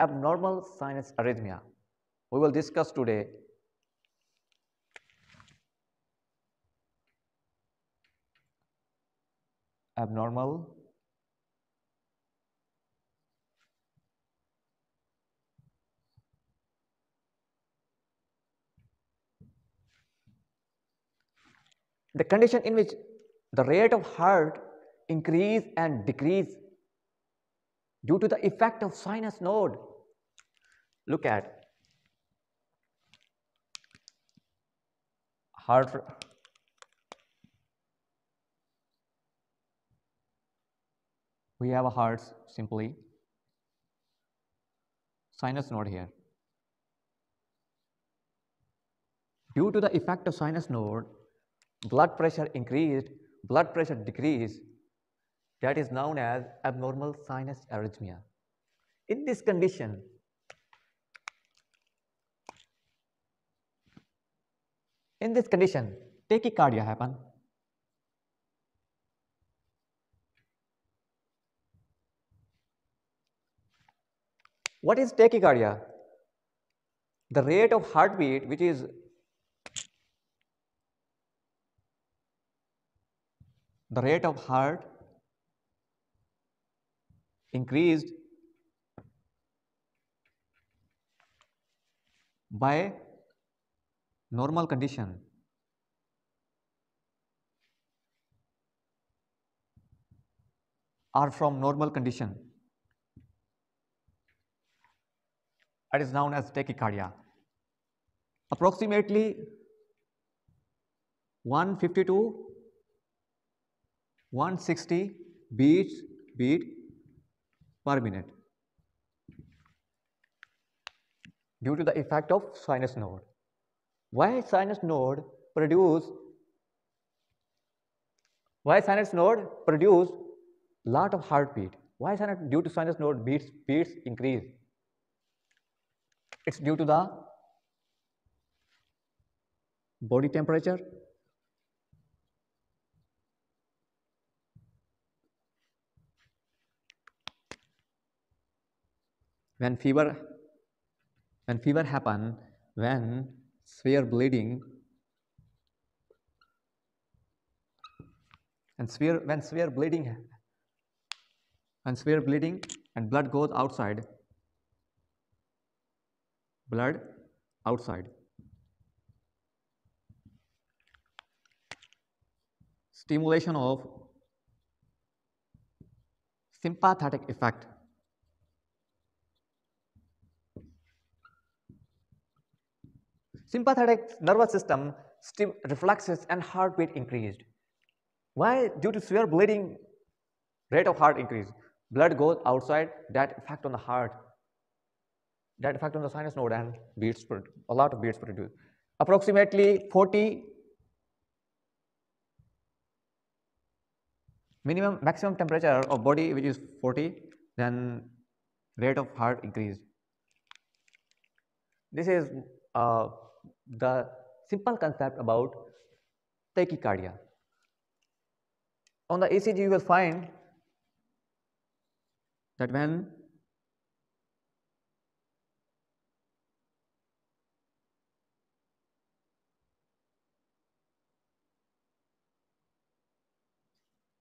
abnormal sinus arrhythmia. We will discuss today abnormal the condition in which the rate of heart increase and decrease due to the effect of sinus node. Look at heart we have a heart simply sinus node here. Due to the effect of sinus node, blood pressure increased, blood pressure decreased, that is known as abnormal sinus arrhythmia. In this condition, in this condition, tachycardia happen. What is tachycardia? The rate of heartbeat which is the rate of heart increased by normal condition are from normal condition that is known as tachycardia. Approximately 152 160 beats beat per minute due to the effect of sinus node. Why sinus node produce why sinus node produce lot of heartbeat? Why sinus due to sinus node beats beats increase? It's due to the body temperature when fever when fever happen when severe bleeding. And severe when severe bleeding when severe bleeding and blood goes outside blood outside. Stimulation of sympathetic effect Sympathetic nervous system reflexes and heartbeat increased. Why? Due to severe bleeding, rate of heart increase. Blood goes outside, that effect on the heart, that effect on the sinus node and beats, a lot of beats produced. Approximately 40 minimum maximum temperature of body which is 40 then rate of heart increased. This is uh, the simple concept about tachycardia. On the ECG you will find that when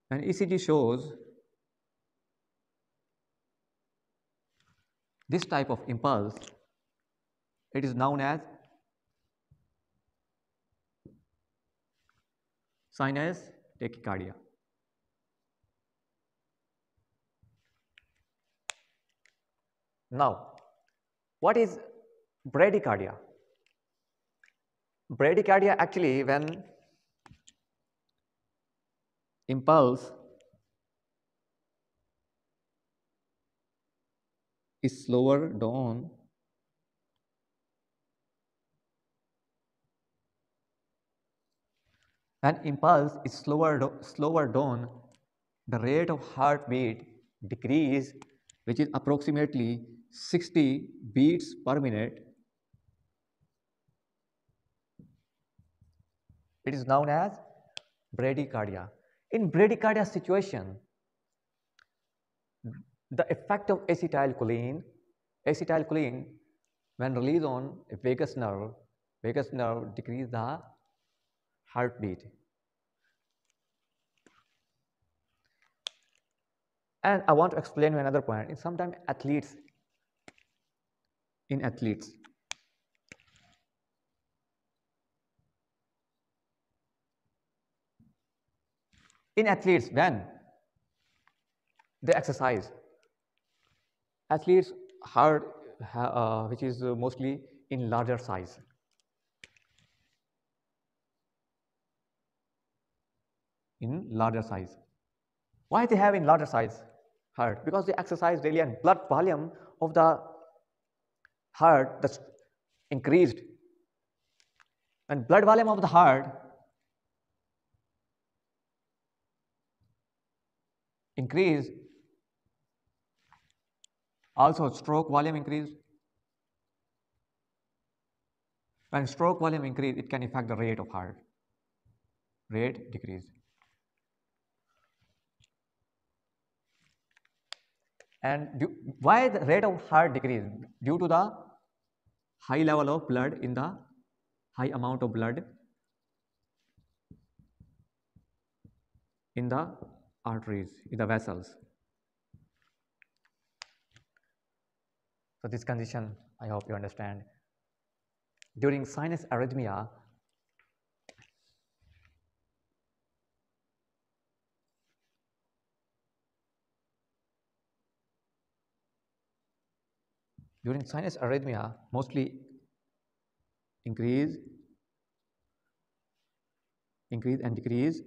when ECG shows this type of impulse, it is known as sinus tachycardia. Now, what is bradycardia? Bradycardia actually when impulse is slower down When impulse is slower, slower down, the rate of heartbeat decrease which is approximately 60 beats per minute. It is known as bradycardia. In bradycardia situation, the effect of acetylcholine acetylcholine when released on a vagus nerve, vagus nerve decrease the heartbeat. And I want to explain you another point. In sometimes athletes, in athletes, in athletes when they exercise, athletes heart uh, which is mostly in larger size. In larger size. Why they have in larger size heart? Because they exercise daily and blood volume of the heart that's increased. And blood volume of the heart increase also stroke volume increase. When stroke volume increase, it can affect the rate of heart. Rate decrease. And why the rate of heart decrease? Due to the high level of blood in the high amount of blood in the arteries, in the vessels. So, this condition I hope you understand. During sinus arrhythmia, during sinus arrhythmia mostly increase increase and decrease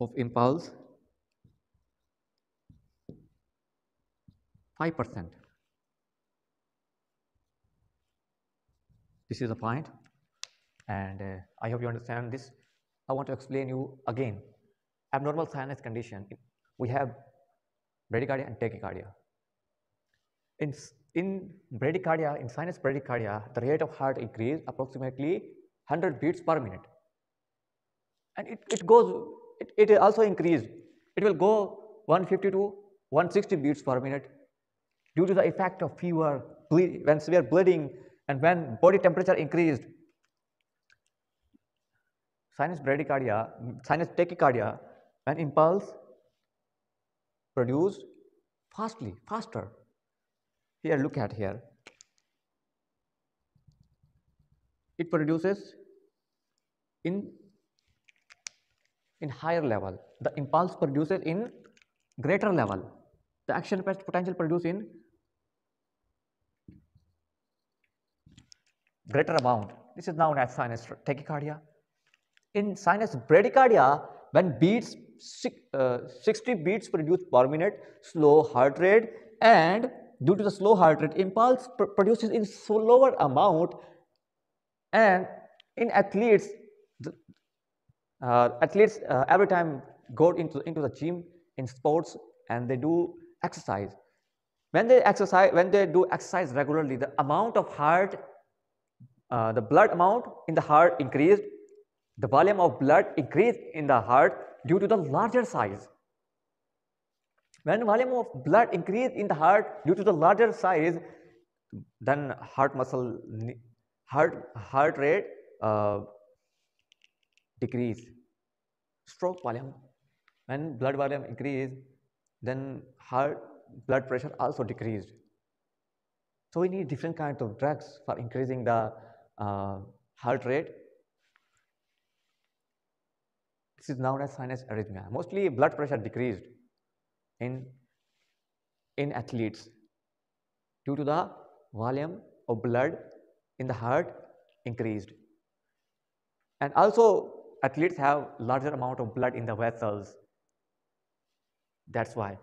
of impulse 5 percent. This is the point and uh, I hope you understand this. I want to explain you again abnormal sinus condition. We have bradycardia and tachycardia. In, in bradycardia, in sinus bradycardia, the rate of heart increase approximately 100 beats per minute. And it, it goes, it, it also increased. It will go 150 to 160 beats per minute due to the effect of fever, when severe bleeding and when body temperature increased, sinus bradycardia, sinus tachycardia, when impulse produced fastly, faster. Here, look at here. It produces in, in higher level. The impulse produces in greater level. The action potential produced in greater amount. This is known as sinus tachycardia. In sinus bradycardia, when beats uh, 60 beats produced per minute, slow heart rate and due to the slow heart rate, impulse pr produces in slower amount and in athletes, the, uh, athletes uh, every time go into, into the gym in sports and they do exercise. When they exercise, when they do exercise regularly, the amount of heart uh, the blood amount in the heart increased, the volume of blood increased in the heart due to the larger size. When volume of blood increased in the heart due to the larger size, then heart muscle, heart, heart rate uh, decrease. Stroke volume, when blood volume increased, then heart blood pressure also decreased. So we need different kinds of drugs for increasing the uh, heart rate. This is known as sinus arrhythmia. Mostly blood pressure decreased in, in athletes due to the volume of blood in the heart increased. And also athletes have larger amount of blood in the vessels. That's why.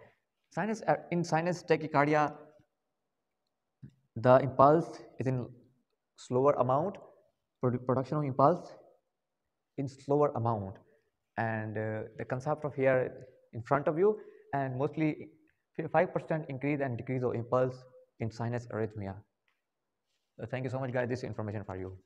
Sinus, uh, in sinus tachycardia, the impulse is in slower amount, produ production of impulse in slower amount and the concept of here in front of you and mostly 5% increase and decrease of impulse in sinus arrhythmia. Uh, thank you so much guys, this information for you.